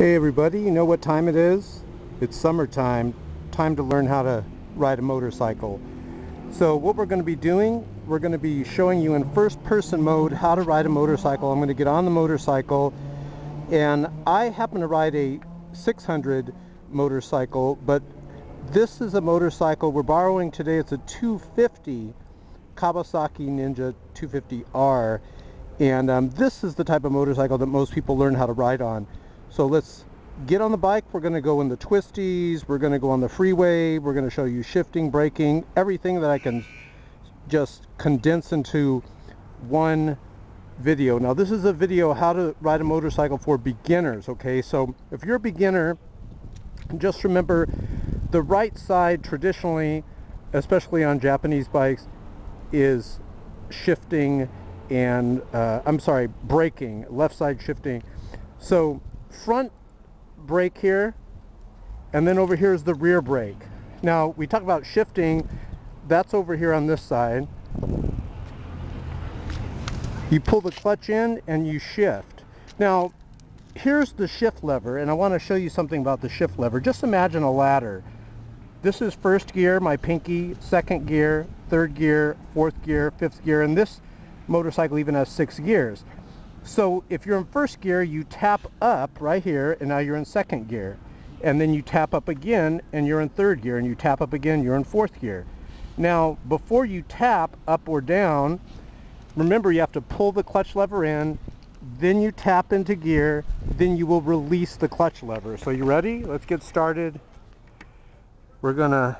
Hey everybody, you know what time it is? It's summertime, time to learn how to ride a motorcycle. So what we're going to be doing, we're going to be showing you in first person mode how to ride a motorcycle. I'm going to get on the motorcycle and I happen to ride a 600 motorcycle, but this is a motorcycle we're borrowing today. It's a 250 Kawasaki Ninja 250R and um, this is the type of motorcycle that most people learn how to ride on. So let's get on the bike. We're going to go in the twisties. We're going to go on the freeway. We're going to show you shifting, braking, everything that I can just condense into one video. Now this is a video how to ride a motorcycle for beginners, okay? So if you're a beginner, just remember the right side traditionally, especially on Japanese bikes, is shifting and, uh, I'm sorry, braking, left side shifting. So front brake here and then over here is the rear brake. Now we talk about shifting. That's over here on this side. You pull the clutch in and you shift. Now here's the shift lever and I want to show you something about the shift lever. Just imagine a ladder. This is first gear my pinky second gear third gear fourth gear fifth gear and this motorcycle even has six gears so if you're in first gear, you tap up right here, and now you're in second gear. And then you tap up again, and you're in third gear, and you tap up again, you're in fourth gear. Now, before you tap up or down, remember you have to pull the clutch lever in, then you tap into gear, then you will release the clutch lever. So you ready? Let's get started. We're gonna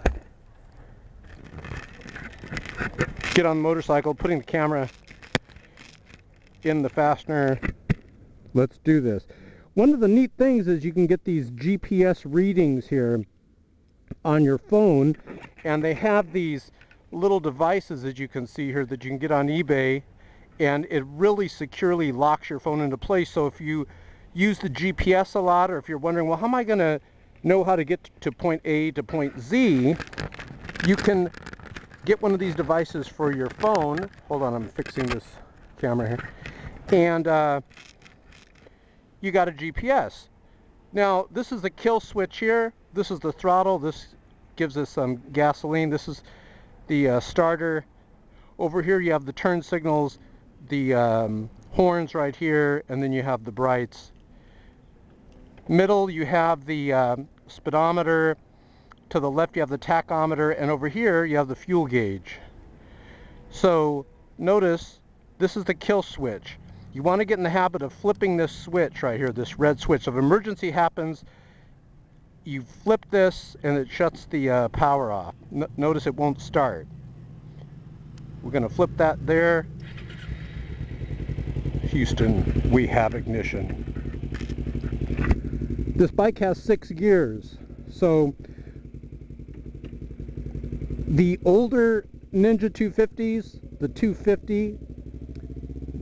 get on the motorcycle, putting the camera in the fastener. Let's do this. One of the neat things is you can get these GPS readings here on your phone and they have these little devices as you can see here that you can get on eBay and it really securely locks your phone into place so if you use the GPS a lot or if you're wondering well how am I gonna know how to get to point A to point Z you can get one of these devices for your phone hold on I'm fixing this camera here and uh, you got a GPS. Now this is the kill switch here. This is the throttle. This gives us some gasoline. This is the uh, starter. Over here you have the turn signals, the um, horns right here, and then you have the brights. Middle you have the um, speedometer. To the left you have the tachometer, and over here you have the fuel gauge. So notice this is the kill switch you want to get in the habit of flipping this switch right here, this red switch. So if emergency happens, you flip this and it shuts the uh, power off. Notice it won't start. We're going to flip that there. Houston, we have ignition. This bike has six gears. So the older Ninja 250s, the 250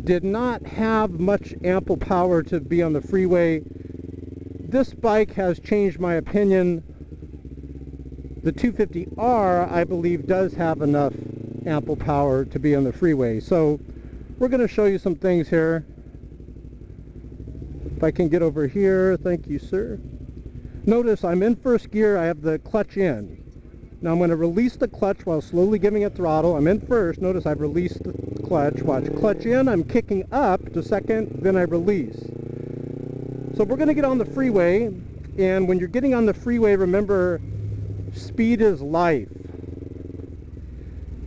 did not have much ample power to be on the freeway. This bike has changed my opinion. The 250R, I believe, does have enough ample power to be on the freeway. So we're going to show you some things here. If I can get over here, thank you, sir. Notice I'm in first gear, I have the clutch in. Now I'm going to release the clutch while slowly giving it throttle. I'm in first. Notice I've released clutch. Watch. Clutch in. I'm kicking up to second. Then I release. So we're going to get on the freeway. And when you're getting on the freeway, remember, speed is life.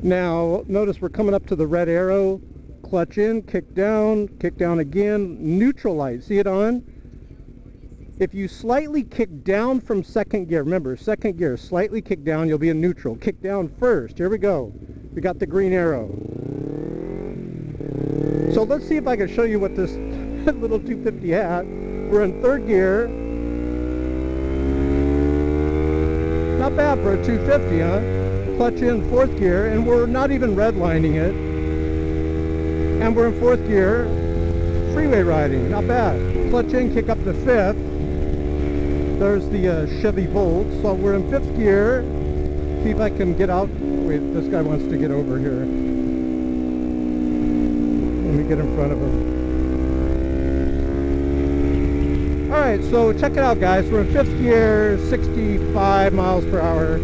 Now, notice we're coming up to the red arrow. Clutch in, kick down, kick down again. Neutral light. See it on? If you slightly kick down from second gear, remember, second gear, slightly kick down, you'll be in neutral. Kick down first. Here we go. We got the green arrow. So let's see if I can show you what this little 250 had. We're in third gear. Not bad for a 250, huh? Clutch in fourth gear, and we're not even redlining it. And we're in fourth gear, freeway riding, not bad. Clutch in, kick up to fifth. There's the uh, Chevy Volt. So we're in fifth gear. See if I can get out. Wait, this guy wants to get over here. Get in front of him. Alright, so check it out guys. We're in fifth gear, 65 miles per hour.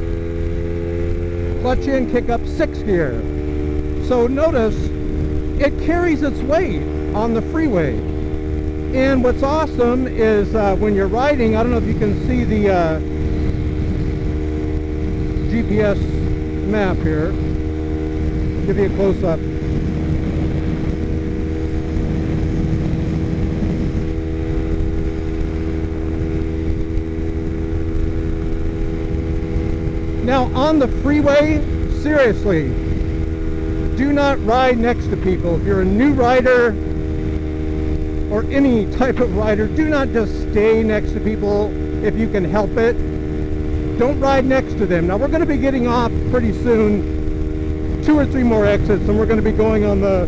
Clutch in, kick up, sixth gear. So notice, it carries its weight on the freeway. And what's awesome is uh, when you're riding, I don't know if you can see the uh, GPS map here. Give you a close-up. Now on the freeway, seriously, do not ride next to people. If you're a new rider or any type of rider, do not just stay next to people if you can help it. Don't ride next to them. Now we're going to be getting off pretty soon, two or three more exits, and we're going to be going on the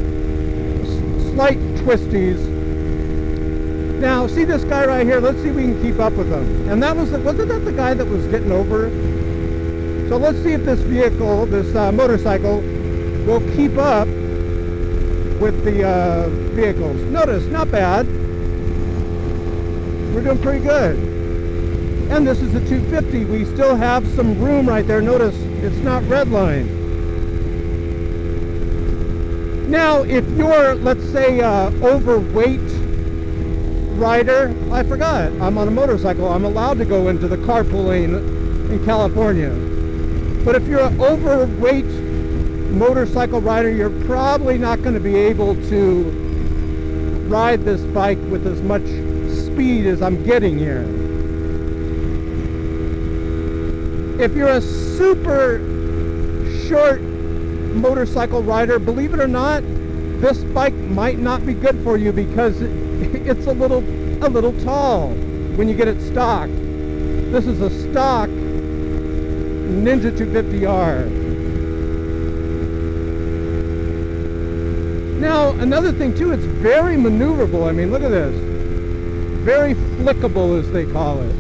slight twisties. Now, see this guy right here? Let's see if we can keep up with him. And that was, the, wasn't that the guy that was getting over? So let's see if this vehicle, this uh, motorcycle, will keep up with the uh, vehicles. Notice, not bad. We're doing pretty good. And this is a 250. We still have some room right there. Notice it's not redlined. Now, if you're, let's say, uh, overweight rider, I forgot, I'm on a motorcycle. I'm allowed to go into the carpool lane in California. But if you're an overweight motorcycle rider, you're probably not going to be able to ride this bike with as much speed as I'm getting here. If you're a super short motorcycle rider, believe it or not, this bike might not be good for you because it's a little a little tall when you get it stock. This is a stock Ninja 250R. Now, another thing too, it's very maneuverable. I mean, look at this. Very flickable, as they call it.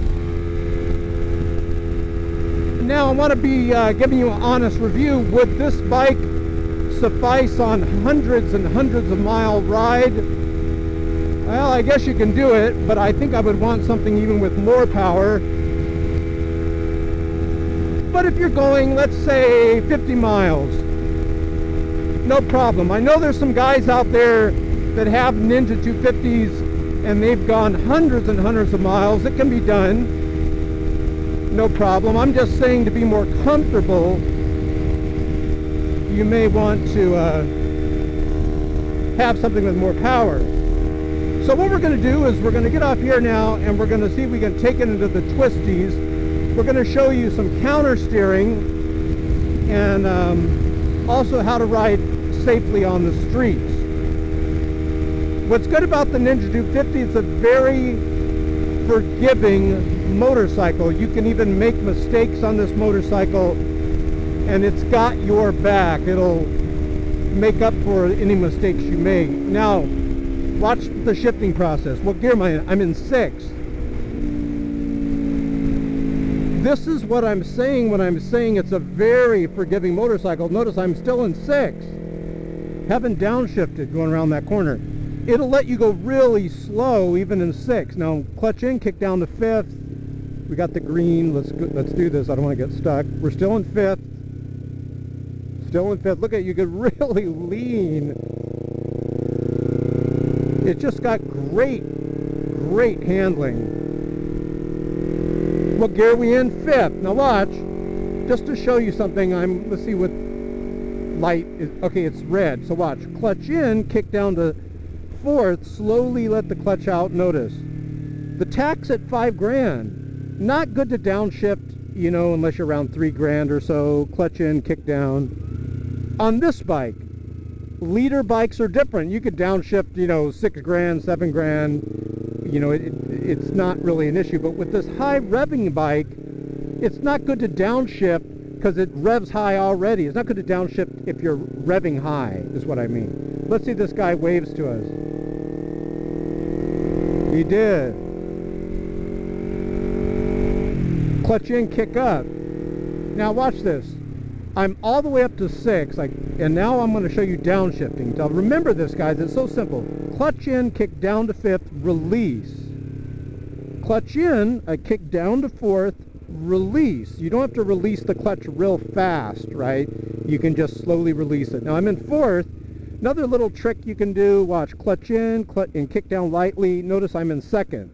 Now, I want to be uh, giving you an honest review. Would this bike suffice on hundreds and hundreds of mile ride? Well, I guess you can do it, but I think I would want something even with more power but if you're going, let's say 50 miles, no problem. I know there's some guys out there that have Ninja 250s and they've gone hundreds and hundreds of miles. It can be done. No problem. I'm just saying to be more comfortable, you may want to uh, have something with more power. So what we're going to do is we're going to get off here now and we're going to see if we can take it into the twisties we're going to show you some counter steering and um, also how to ride safely on the streets. What's good about the Ninja 250 is a very forgiving motorcycle. You can even make mistakes on this motorcycle and it's got your back. It'll make up for any mistakes you make. Now, watch the shifting process. What gear am I in? I'm in six this is what I'm saying when I'm saying it's a very forgiving motorcycle. Notice I'm still in six. Haven't downshifted going around that corner. It'll let you go really slow even in six. Now clutch in, kick down to fifth. We got the green. Let's go, let's do this. I don't want to get stuck. We're still in fifth. Still in fifth. Look at you get really lean. It just got great, great handling. What gear we in? Fifth. Now watch. Just to show you something, I'm, let's see what light is. Okay, it's red. So watch. Clutch in, kick down to fourth, slowly let the clutch out. Notice. The tach's at five grand. Not good to downshift, you know, unless you're around three grand or so. Clutch in, kick down. On this bike, liter bikes are different. You could downshift, you know, six grand, seven grand. You know, it, it's not really an issue. But with this high revving bike, it's not good to downshift because it revs high already. It's not good to downshift if you're revving high, is what I mean. Let's see this guy waves to us. He did. Clutch in, kick up. Now watch this. I'm all the way up to six, like, and now I'm going to show you downshifting. Now remember this, guys. It's so simple. Clutch in, kick down to fifth, release. Clutch in, I kick down to fourth, release. You don't have to release the clutch real fast, right? You can just slowly release it. Now I'm in fourth. Another little trick you can do, watch, clutch in, clutch, and kick down lightly. Notice I'm in second.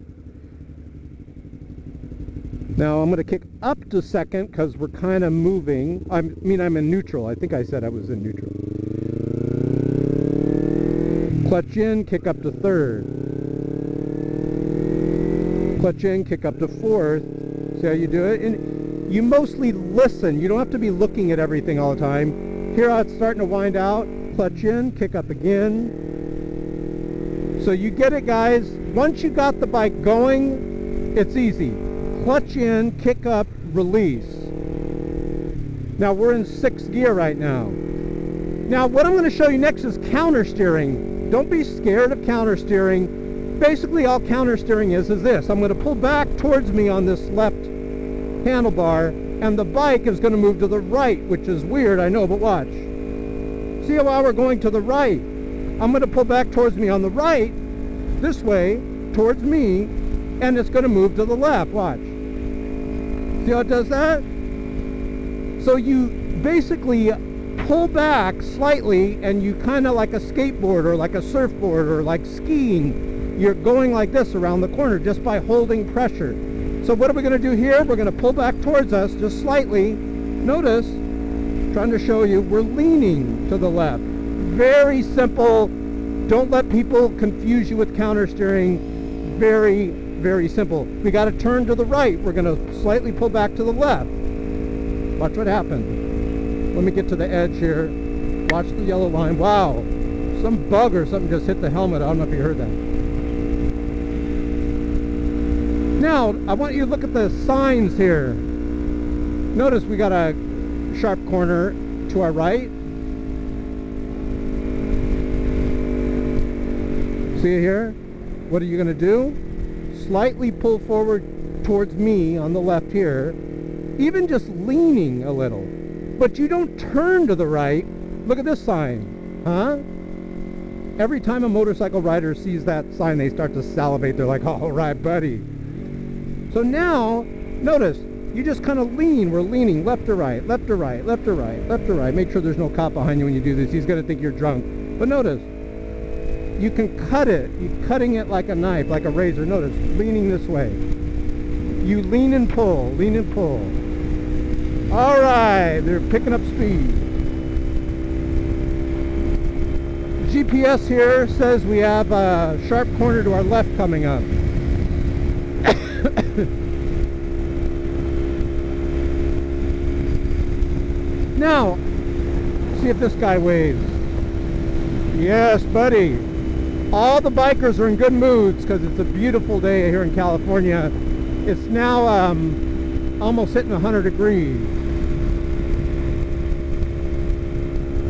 Now I'm going to kick up to second because we're kind of moving. I mean, I'm in neutral. I think I said I was in neutral. Clutch in, kick up to third. Clutch in, kick up to fourth. See how you do it? And you mostly listen. You don't have to be looking at everything all the time. Here it's starting to wind out. Clutch in, kick up again. So you get it, guys. Once you got the bike going, it's easy clutch in, kick up, release. Now we're in sixth gear right now. Now what I'm going to show you next is counter steering. Don't be scared of counter steering. Basically all counter steering is is this. I'm going to pull back towards me on this left handlebar and the bike is going to move to the right, which is weird, I know, but watch. See how we're going to the right. I'm going to pull back towards me on the right, this way, towards me, and it's going to move to the left. Watch. See how it does that? So you basically pull back slightly and you kind of like a skateboard or like a surfboard or like skiing. You're going like this around the corner just by holding pressure. So what are we going to do here? We're going to pull back towards us just slightly. Notice, trying to show you, we're leaning to the left. Very simple. Don't let people confuse you with counter steering. Very very simple. We got to turn to the right. We're going to slightly pull back to the left. Watch what happened. Let me get to the edge here. Watch the yellow line. Wow. Some bug or something just hit the helmet. I don't know if you heard that. Now, I want you to look at the signs here. Notice we got a sharp corner to our right. See here? What are you going to do? slightly pull forward towards me on the left here, even just leaning a little. But you don't turn to the right. Look at this sign, huh? Every time a motorcycle rider sees that sign, they start to salivate. They're like, all right, buddy. So now, notice, you just kind of lean. We're leaning left to right, left to right, left to right, left to right. Make sure there's no cop behind you when you do this. He's going to think you're drunk. But notice, you can cut it. You're cutting it like a knife, like a razor. Notice, leaning this way. You lean and pull, lean and pull. All right, they're picking up speed. GPS here says we have a sharp corner to our left coming up. now, see if this guy waves. Yes, buddy all the bikers are in good moods because it's a beautiful day here in California. It's now um, almost hitting 100 degrees.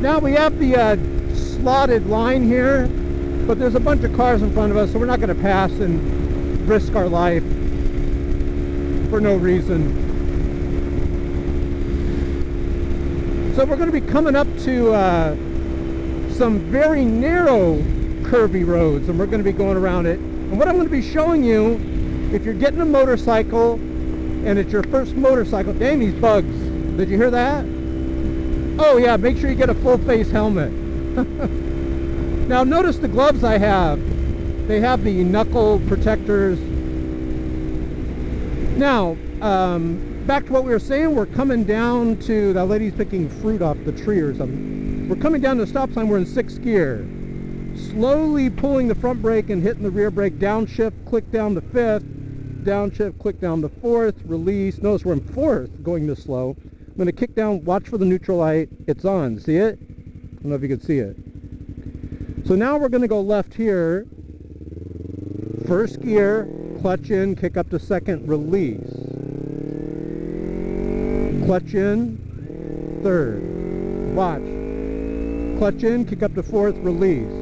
Now we have the uh, slotted line here, but there's a bunch of cars in front of us, so we're not going to pass and risk our life for no reason. So we're going to be coming up to uh, some very narrow curvy roads and we're going to be going around it. And what I'm going to be showing you, if you're getting a motorcycle and it's your first motorcycle, dang these bugs, did you hear that? Oh yeah, make sure you get a full face helmet. now notice the gloves I have. They have the knuckle protectors. Now, um, back to what we were saying, we're coming down to, that lady's picking fruit off the tree or something. We're coming down to the stop sign, we're in sixth gear. Slowly pulling the front brake and hitting the rear brake downshift click down to fifth downshift click down to fourth release. Notice we're in fourth going this slow. I'm going to kick down watch for the neutral light it's on. See it? I don't know if you can see it. So now we're going to go left here. First gear clutch in kick up to second release clutch in third watch clutch in kick up to fourth release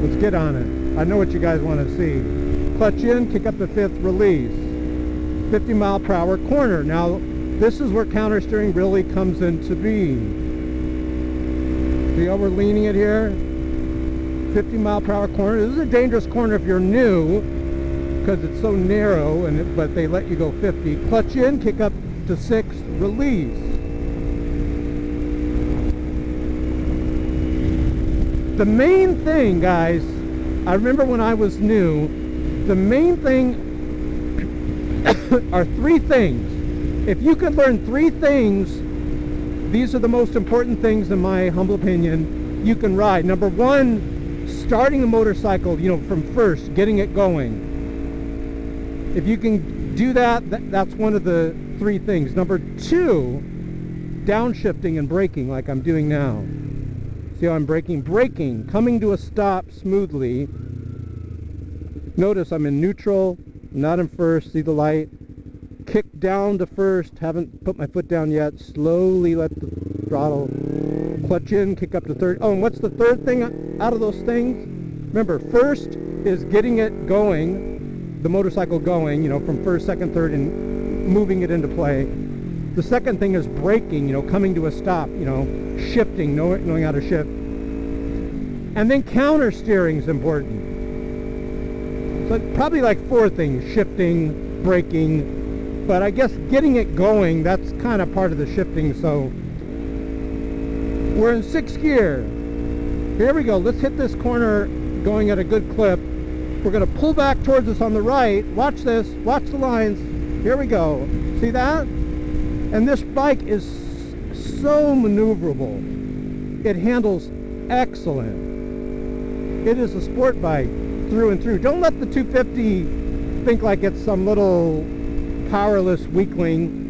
Let's get on it. I know what you guys want to see. Clutch in, kick up to fifth, release. 50 mile per hour corner. Now, this is where counter steering really comes into being. See how we're leaning it here? 50 mile per hour corner. This is a dangerous corner if you're new. because it's so narrow, and it, but they let you go 50. Clutch in, kick up to 6, release. The main thing, guys, I remember when I was new, the main thing are three things. If you can learn three things, these are the most important things in my humble opinion, you can ride. Number one, starting the motorcycle, you know, from first, getting it going. If you can do that, that that's one of the three things. Number two, downshifting and braking like I'm doing now. See how I'm braking? Braking, coming to a stop smoothly. Notice I'm in neutral, not in first, see the light. Kick down to first, haven't put my foot down yet. Slowly let the throttle clutch in, kick up to third. Oh, and what's the third thing out of those things? Remember, first is getting it going, the motorcycle going, you know, from first, second, third, and moving it into play. The second thing is braking, you know, coming to a stop, you know, shifting, knowing, knowing how to shift. And then counter steering is important. So probably like four things, shifting, braking, but I guess getting it going, that's kind of part of the shifting, so we're in sixth gear. Here we go, let's hit this corner going at a good clip. We're going to pull back towards us on the right. Watch this, watch the lines. Here we go. See that? And this bike is so maneuverable. It handles excellent. It is a sport bike through and through. Don't let the 250 think like it's some little powerless weakling.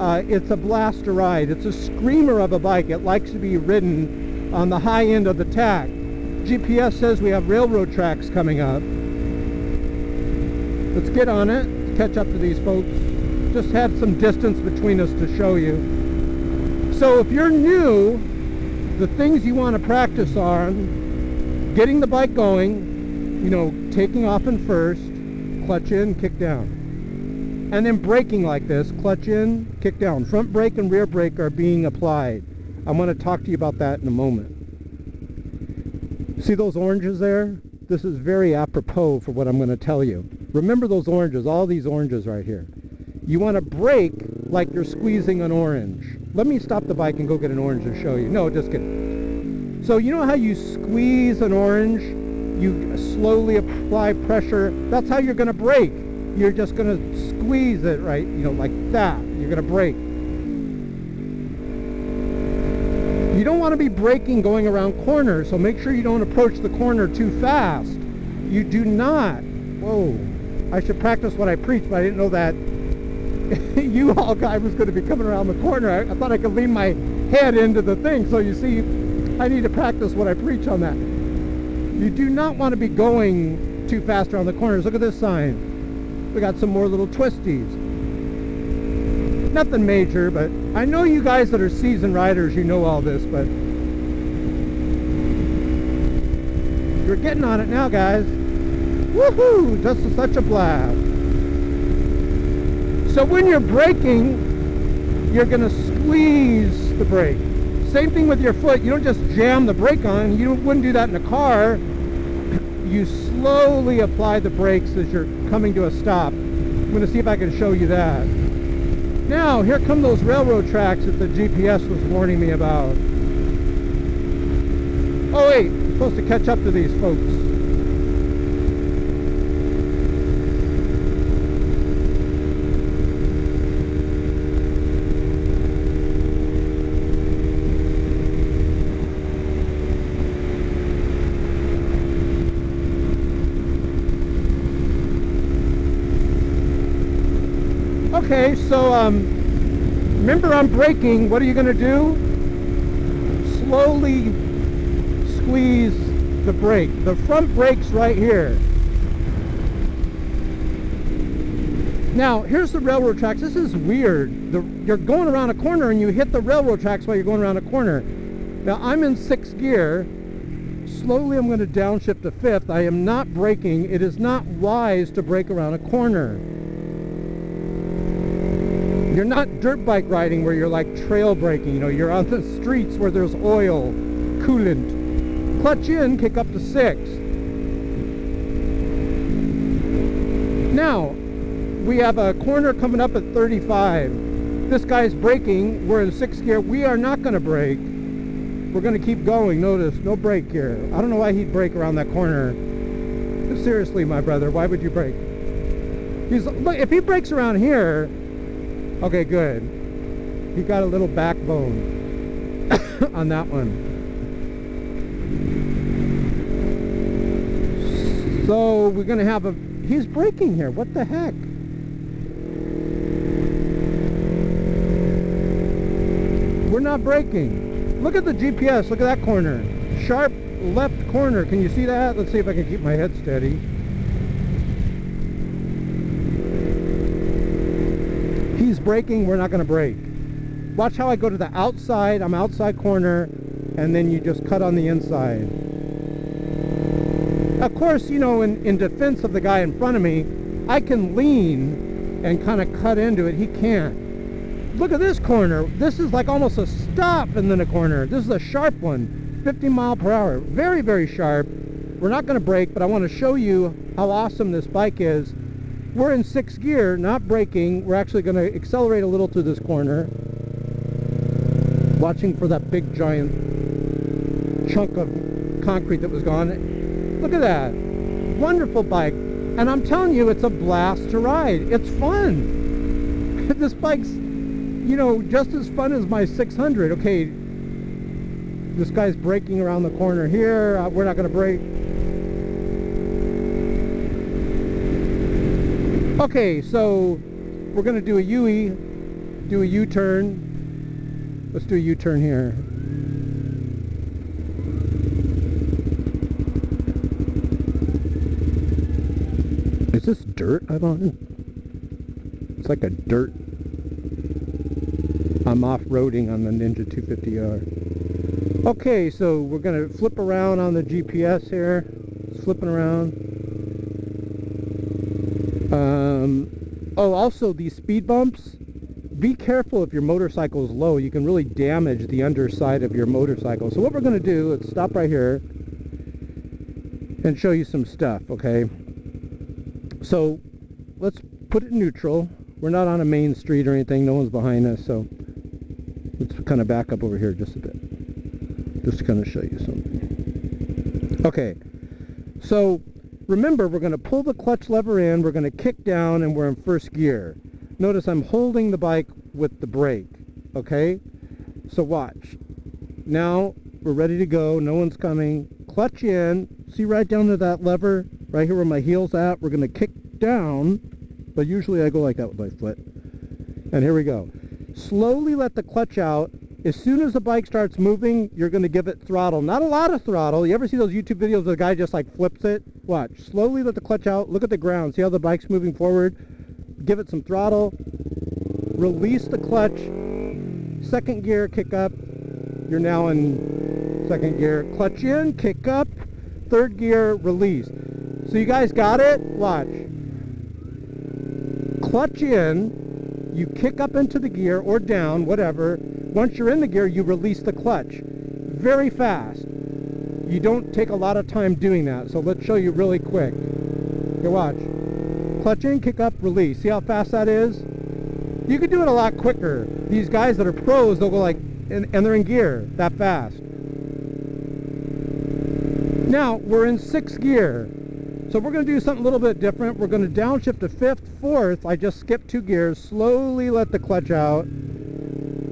Uh, it's a blast to ride. It's a screamer of a bike. It likes to be ridden on the high end of the tach. GPS says we have railroad tracks coming up. Let's get on it, catch up to these folks. Just had some distance between us to show you. So if you're new, the things you want to practice on, getting the bike going, you know, taking off in first, clutch in, kick down. And then braking like this, clutch in, kick down. Front brake and rear brake are being applied. I want to talk to you about that in a moment. See those oranges there? This is very apropos for what I'm going to tell you. Remember those oranges, all these oranges right here. You want to brake like you're squeezing an orange. Let me stop the bike and go get an orange and show you. No, just kidding. So you know how you squeeze an orange? you slowly apply pressure. That's how you're going to brake. You're just going to squeeze it right, you know, like that. You're going to brake. You don't want to be braking going around corners, so make sure you don't approach the corner too fast. You do not. Whoa. I should practice what I preach, but I didn't know that U-Haul guy was going to be coming around the corner. I, I thought I could lean my head into the thing. So you see, I need to practice what I preach on that. You do not want to be going too fast around the corners. Look at this sign. We got some more little twisties. Nothing major, but I know you guys that are seasoned riders, you know all this, but you're getting on it now, guys. Woohoo! Just such a blast. So when you're braking, you're going to squeeze the brake. Same thing with your foot. You don't just jam the brake on. You wouldn't do that in a car you slowly apply the brakes as you're coming to a stop. I'm going to see if I can show you that. Now, here come those railroad tracks that the GPS was warning me about. Oh wait, I'm supposed to catch up to these folks. Okay, so um, remember I'm braking. What are you going to do? Slowly squeeze the brake. The front brake's right here. Now, here's the railroad tracks. This is weird. The, you're going around a corner and you hit the railroad tracks while you're going around a corner. Now, I'm in sixth gear. Slowly, I'm going to downshift to fifth. I am not braking. It is not wise to brake around a corner. You're not dirt bike riding where you're like trail braking, you know, you're on the streets where there's oil, coolant. Clutch in, kick up to six. Now, we have a corner coming up at 35. This guy's braking. We're in sixth gear. We are not going to brake. We're going to keep going. Notice, no brake here. I don't know why he'd brake around that corner. Seriously, my brother, why would you brake? He's look. If he breaks around here, okay, good. He got a little backbone on that one. So we're going to have a... He's braking here. What the heck? We're not braking. Look at the GPS. Look at that corner. Sharp left corner. Can you see that? Let's see if I can keep my head steady. He's braking. We're not going to brake. Watch how I go to the outside. I'm outside corner. And then you just cut on the inside. Of course, you know, in, in defense of the guy in front of me, I can lean and kind of cut into it. He can't look at this corner. This is like almost a stop and then a corner. This is a sharp one, 50 mile per hour. Very, very sharp. We're not going to brake, but I want to show you how awesome this bike is. We're in sixth gear, not braking. We're actually going to accelerate a little to this corner. Watching for that big giant chunk of concrete that was gone. Look at that. Wonderful bike. And I'm telling you, it's a blast to ride. It's fun. this bike's you know, just as fun as my 600. Okay, this guy's braking around the corner here. Uh, we're not going to brake. Okay, so we're going to do a UE, do a U-turn. Let's do a U-turn here. Is this dirt I'm on? It's like a dirt I'm off-roading on the Ninja 250R. Okay, so we're going to flip around on the GPS here. It's flipping around. Um, oh, also these speed bumps. Be careful if your motorcycle is low. You can really damage the underside of your motorcycle. So what we're going to do, let's stop right here and show you some stuff, okay? So let's put it neutral. We're not on a main street or anything. No one's behind us, so let's kind of back up over here just a bit just to kind of show you something okay so remember we're going to pull the clutch lever in we're going to kick down and we're in first gear. Notice I'm holding the bike with the brake okay? So watch. Now we're ready to go no one's coming. Clutch in. See right down to that lever right here where my heel's at? We're going to kick down but usually I go like that with my foot. And here we go. Slowly let the clutch out. As soon as the bike starts moving, you're going to give it throttle. Not a lot of throttle. You ever see those YouTube videos where the guy just like flips it? Watch. Slowly let the clutch out. Look at the ground. See how the bike's moving forward? Give it some throttle. Release the clutch. Second gear, kick up. You're now in second gear. Clutch in, kick up. Third gear, release. So you guys got it? Watch. Clutch in, you kick up into the gear or down, whatever. Once you're in the gear, you release the clutch. Very fast. You don't take a lot of time doing that, so let's show you really quick. Here, watch. Clutch in, kick up, release. See how fast that is? You can do it a lot quicker. These guys that are pros, they'll go like, and, and they're in gear that fast. Now, we're in sixth gear. So we're going to do something a little bit different. We're going to downshift to fifth, fourth. I just skipped two gears. Slowly let the clutch out.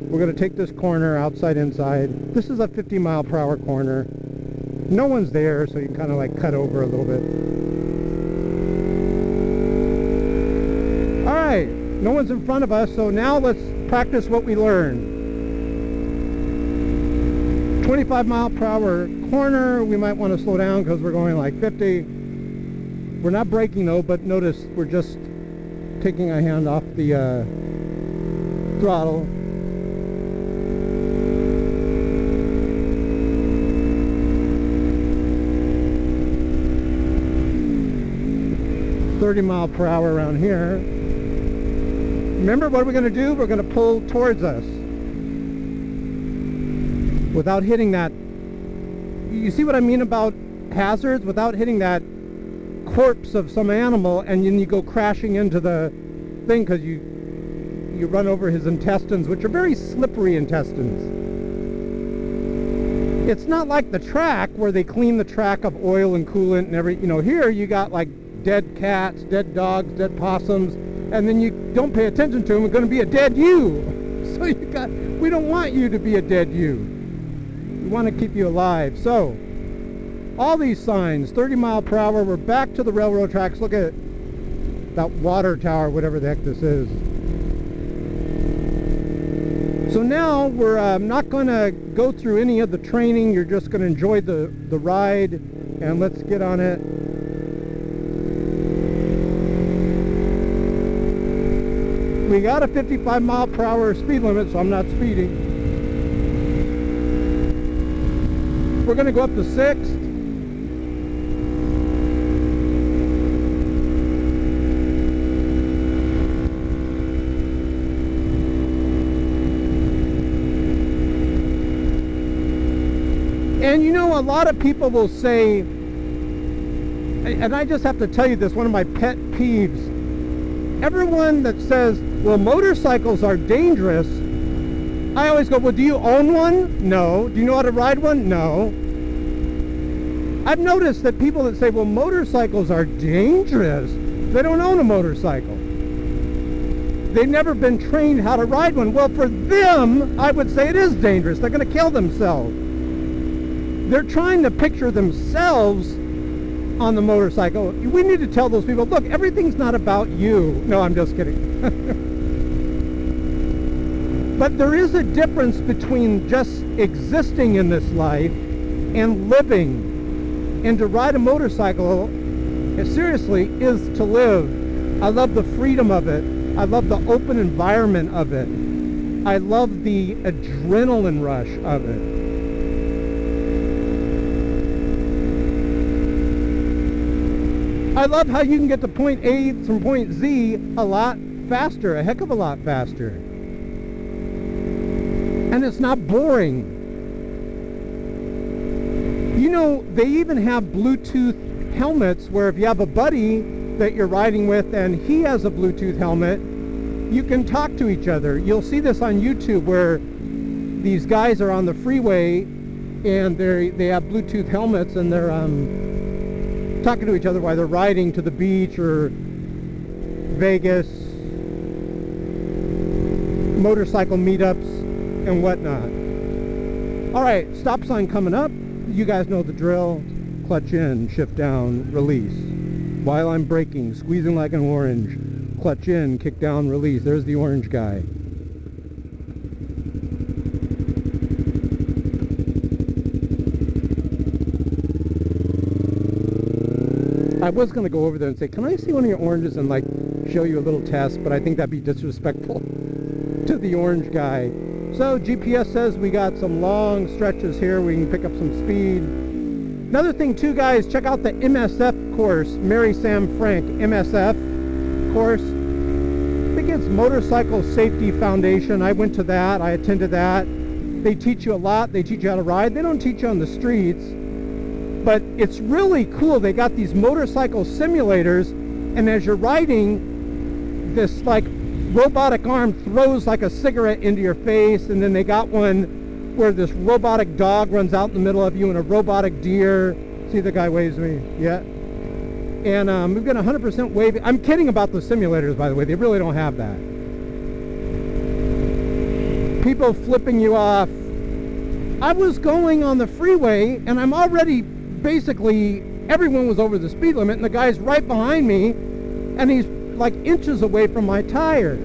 We're going to take this corner outside inside. This is a 50 mile per hour corner. No one's there, so you kind of like cut over a little bit. All right, no one's in front of us, so now let's practice what we learned. 25 mile per hour corner, we might want to slow down because we're going like 50. We're not braking though, but notice we're just taking our hand off the uh, throttle. Thirty mile per hour around here. Remember what we're going to do? We're going to pull towards us without hitting that. You see what I mean about hazards? Without hitting that corpse of some animal and then you go crashing into the thing because you you run over his intestines, which are very slippery intestines. It's not like the track where they clean the track of oil and coolant and every, you know, here you got like dead cats, dead dogs, dead possums, and then you don't pay attention to them, it's going to be a dead you. So you got, we don't want you to be a dead you. We want to keep you alive. So, all these signs, 30 mile per hour, we're back to the railroad tracks. Look at that water tower, whatever the heck this is. So now we're um, not going to go through any of the training. You're just going to enjoy the, the ride. And let's get on it. We got a 55 mile per hour speed limit, so I'm not speeding. We're going to go up to 6th. And you know, a lot of people will say, and I just have to tell you this, one of my pet peeves. Everyone that says, well, motorcycles are dangerous, I always go, well, do you own one? No. Do you know how to ride one? No. I've noticed that people that say, well, motorcycles are dangerous, they don't own a motorcycle. They've never been trained how to ride one. Well, for them, I would say it is dangerous. They're going to kill themselves. They're trying to picture themselves on the motorcycle. We need to tell those people, look, everything's not about you. No, I'm just kidding. but there is a difference between just existing in this life and living. And to ride a motorcycle, eh, seriously, is to live. I love the freedom of it. I love the open environment of it. I love the adrenaline rush of it. I love how you can get to point A from point Z a lot faster, a heck of a lot faster. And it's not boring. You know, they even have Bluetooth helmets where if you have a buddy that you're riding with and he has a Bluetooth helmet, you can talk to each other. You'll see this on YouTube where these guys are on the freeway and they they have Bluetooth helmets and they're um, talking to each other while they're riding to the beach or Vegas, motorcycle meetups, and whatnot. All right, stop sign coming up. You guys know the drill. Clutch in, shift down, release. While I'm braking, squeezing like an orange. Clutch in, kick down, release. There's the orange guy. I was going to go over there and say, can I see one of your oranges and like show you a little test, but I think that'd be disrespectful to the orange guy. So GPS says we got some long stretches here. We can pick up some speed. Another thing too, guys, check out the MSF course, Mary Sam Frank MSF course. I think it's Motorcycle Safety Foundation. I went to that. I attended that. They teach you a lot. They teach you how to ride. They don't teach you on the streets but it's really cool. They got these motorcycle simulators, and as you're riding, this like robotic arm throws like a cigarette into your face, and then they got one where this robotic dog runs out in the middle of you, and a robotic deer. See the guy waves me? Yeah. And um, we've got 100% wave. I'm kidding about the simulators, by the way. They really don't have that. People flipping you off. I was going on the freeway, and I'm already basically everyone was over the speed limit and the guy's right behind me and he's like inches away from my tire.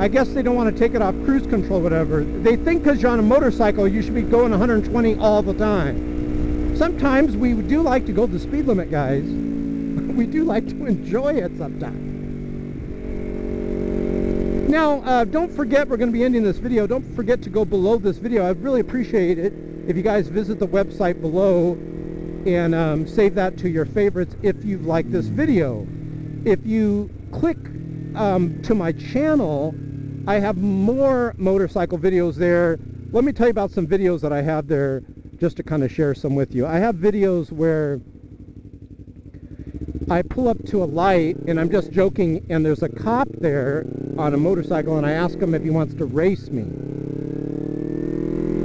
I guess they don't want to take it off cruise control whatever. They think because you're on a motorcycle you should be going 120 all the time. Sometimes we do like to go the speed limit guys. we do like to enjoy it sometimes. Now, uh, don't forget, we're going to be ending this video. Don't forget to go below this video. I'd really appreciate it if you guys visit the website below and um, save that to your favorites if you've liked this video. If you click um, to my channel, I have more motorcycle videos there. Let me tell you about some videos that I have there just to kind of share some with you. I have videos where I pull up to a light and I'm just joking and there's a cop there on a motorcycle and I ask him if he wants to race me.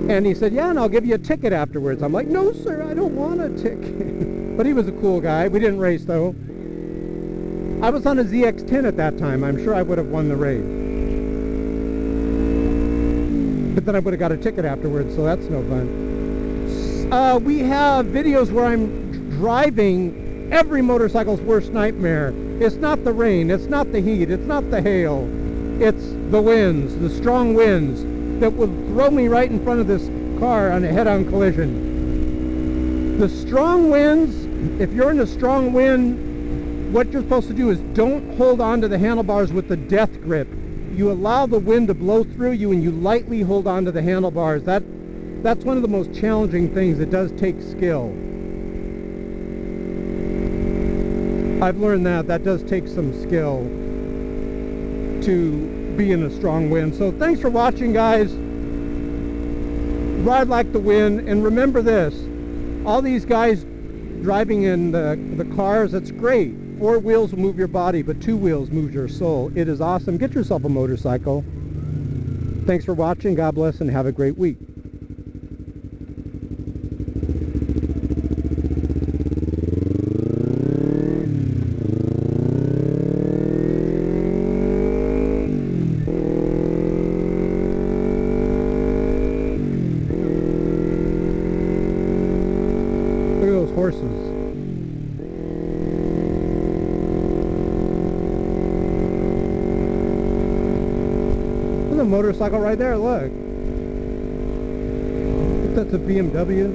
And he said, yeah, and I'll give you a ticket afterwards. I'm like, no, sir, I don't want a ticket. but he was a cool guy. We didn't race, though. I was on a ZX-10 at that time. I'm sure I would have won the race. But then I would have got a ticket afterwards, so that's no fun. Uh, we have videos where I'm driving every motorcycle's worst nightmare. It's not the rain, it's not the heat, it's not the hail. It's the winds, the strong winds that will throw me right in front of this car on a head-on collision. The strong winds, if you're in a strong wind, what you're supposed to do is don't hold on to the handlebars with the death grip. You allow the wind to blow through you and you lightly hold on to the handlebars. That, that's one of the most challenging things. It does take skill. I've learned that. That does take some skill to be in a strong wind. So thanks for watching, guys. Ride like the wind. And remember this. All these guys driving in the, the cars, that's great. Four wheels will move your body, but two wheels move your soul. It is awesome. Get yourself a motorcycle. Thanks for watching. God bless and have a great week. Look at those horses. There's a motorcycle right there, look. That's a BMW.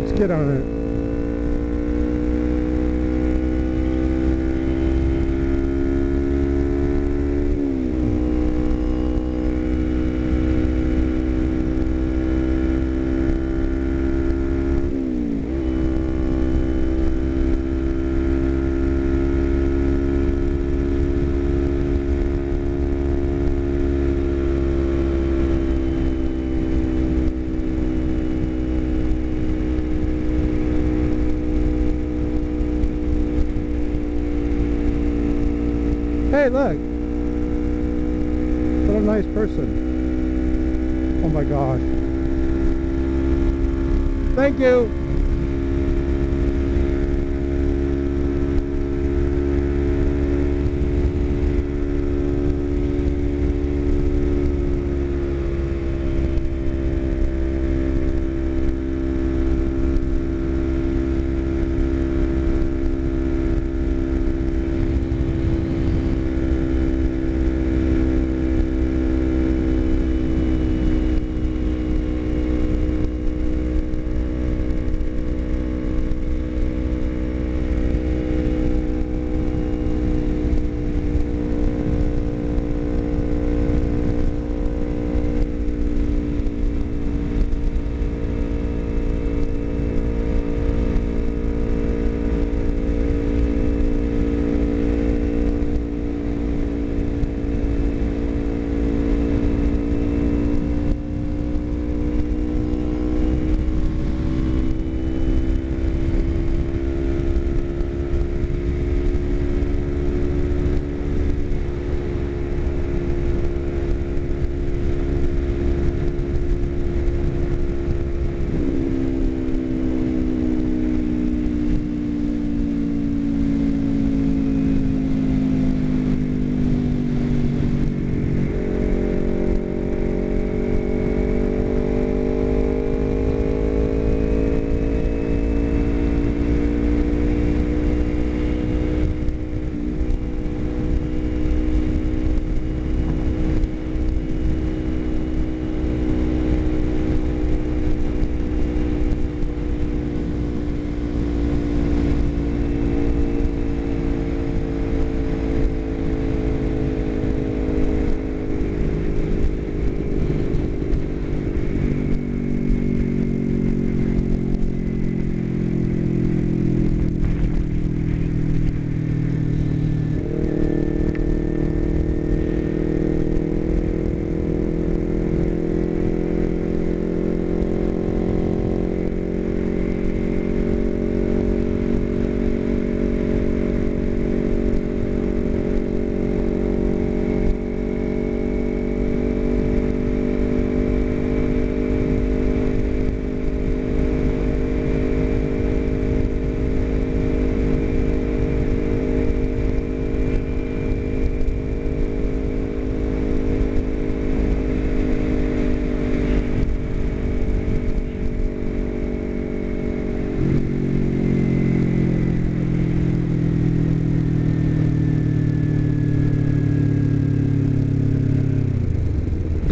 Let's get on it. Hey, look. What a nice person. Oh my gosh. Thank you.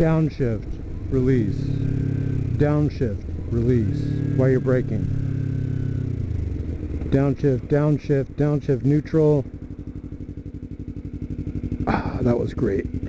Downshift, release, downshift, release while you're braking. Downshift, downshift, downshift, neutral. Ah, that was great.